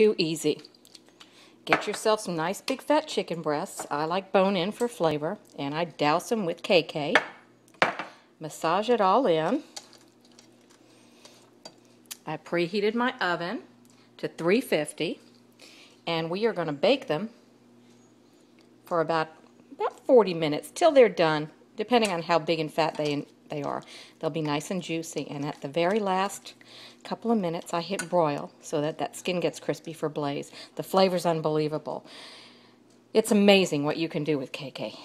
too easy. Get yourself some nice big fat chicken breasts. I like bone in for flavor. And I douse them with KK. Massage it all in. I preheated my oven to 350 and we are going to bake them for about about 40 minutes till they're done depending on how big and fat they they are. They'll be nice and juicy and at the very last couple of minutes I hit broil so that that skin gets crispy for blaze. The flavor's unbelievable. It's amazing what you can do with KK